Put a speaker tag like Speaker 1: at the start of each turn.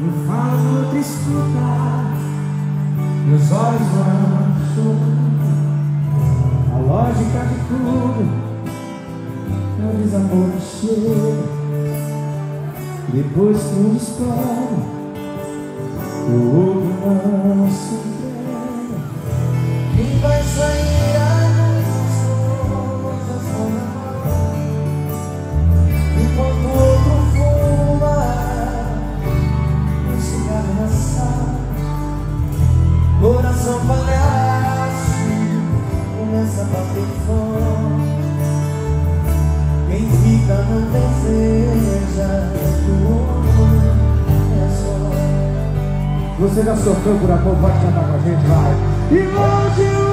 Speaker 1: Um falo, outro escuta. Meus olhos vão A lógica de tudo É o desamor que chega. Depois que um explode O outro não se
Speaker 2: Começa a bater fome Quem fica não deseja é só.
Speaker 1: Você já sofreu por amor, pode cantar com a gente, vai. E longe